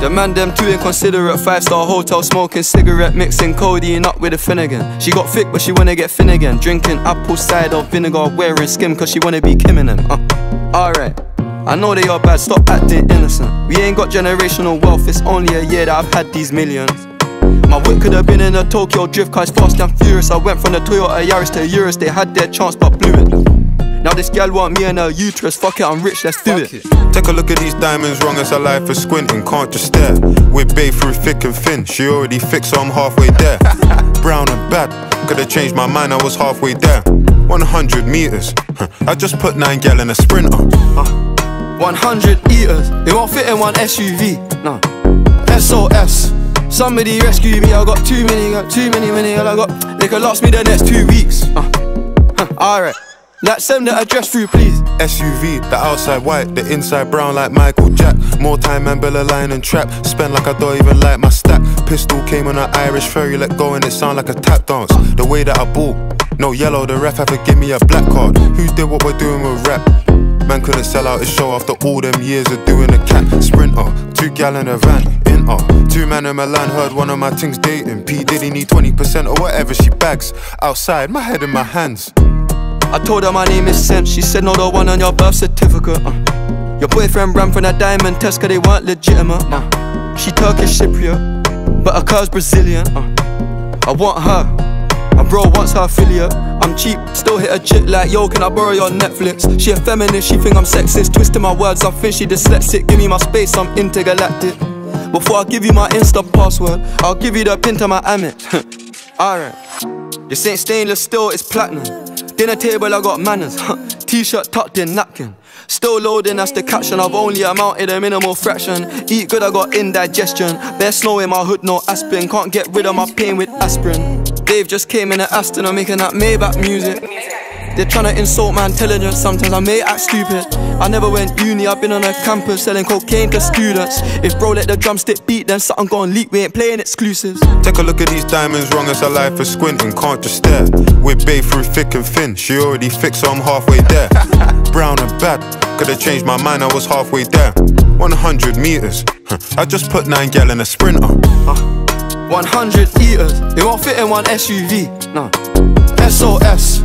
The man them too inconsiderate. Five star hotel smoking cigarette, mixing codeine up with a Finnegan. She got thick, but she wanna get Finnegan. Drinking apple cider vinegar, wearing Skims, cause she wanna be Kim in them. Uh, alright. I know they are bad, stop acting innocent. We ain't got generational wealth, it's only a year that I've had these millions. My whip could have been in a Tokyo drift car, it's fast and furious. I went from the Toyota Yaris to Urus, they had their chance but blew it. Now this gal want me and her uterus, fuck it, I'm rich, let's do it. Take a look at these diamonds, wrong as her life is squinting, can't just stare. We're babe through thick and thin, she already fixed, so I'm halfway there. Brown and bad, could've changed my mind, I was halfway there. 100 meters, I just put 9 gal in a sprinter. 100 eaters, it won't fit in one SUV, no. SOS. Somebody rescue me, I got too many, got too many, many, all I got. They could last me the next two weeks. Uh, huh, Alright, like send the address through, please. SUV, the outside white, the inside brown like Michael Jack. More time and Bellingham and trap. Spend like I don't even like my stack. Pistol came on an Irish ferry, let go and it sound like a tap dance. The way that I ball, no yellow, the ref had to give me a black card. Who did what we're doing with rap? Man couldn't sell out his show after all them years of doing a cat sprinter. Two gal in a van, in uh. Two man in Milan heard one of my things dating. P Diddy need 20% or whatever she bags. Outside, my head in my hands. I told her my name is Cench, she said no, the one on your birth certificate. Uh. Your boyfriend ran from that diamond test cause they weren't legitimate. Uh. She Turkish Cypriot, but her car's Brazilian. Uh. I want her. My bro wants her affiliate. I'm cheap, still hit a chick like, yo, can I borrow your Netflix? She a feminist, she think I'm sexist. Twisting my words, I think she dyslexic. Give me my space, I'm intergalactic. Before I give you my Insta password, I'll give you the pin to my Amex. Alright. This ain't stainless steel, it's platinum. Dinner table, I got manners. T-shirt tucked in, napkin. Still loading, that's the caption. I've only amounted a minimal fraction. Eat good, I got indigestion. Bare snow in my hood, no aspirin. Can't get rid of my pain with aspirin. Dave just came in at Aston, I'm making that Maybach music. They're trying to insult my intelligence, sometimes I may act stupid. I never went uni, I've been on a campus selling cocaine to students. If bro let the drumstick beat, then something gon' leak, we ain't playing exclusives. Take a look at these diamonds, wrong as a life for squinting, can't just stare. We're babe through thick and thin, she already fixed, so I'm halfway there. Brown and bad, could've changed my mind, I was halfway there. 100 meters, I just put 9 gal in a sprinter. 100 eaters, it won't fit in one SUV, no. SOS.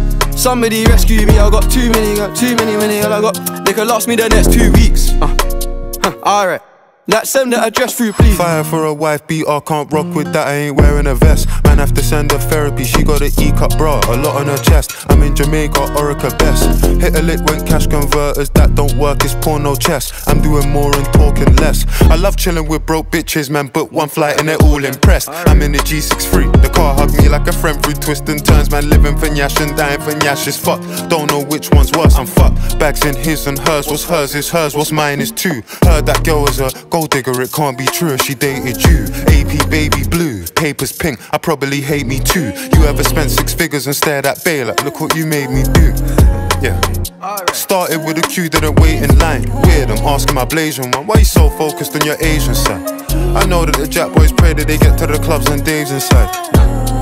Somebody rescue me, I got too many, got too many, many, all I got. They could last me the next two weeks. Uh, huh, Alright. Like send the address through, please. Fire for a wife beater, can't rock with that, I ain't wearing a vest. Man, have to send her therapy, she got an E-cup bra, a lot on her chest. I'm in Jamaica, Orica best. Hit a lick when cash converters, that don't work, it's porno chess. I'm doing more and talking less. I love chilling with broke bitches, man, but one flight and they're all impressed. I'm in the G63, the car hugged me like a friend through twists and turns, man, living for Nyash and dying for Nyash is fuck. Don't know which one's worse, I'm fucked. Bags in his and hers, what's hers is hers, what's mine is two. Heard that girl was a gold digger, it can't be true if she dated you. AP baby blue, papers pink, I probably hate me too. You ever spent six figures and stared at Bay like, look what you made me do. Yeah. Started with a queue, didn't wait in line. Weird, I'm asking my Blasian one, why you so focused on your Asian side? I know that the Jack boys pray that they get to the clubs and Dave's inside.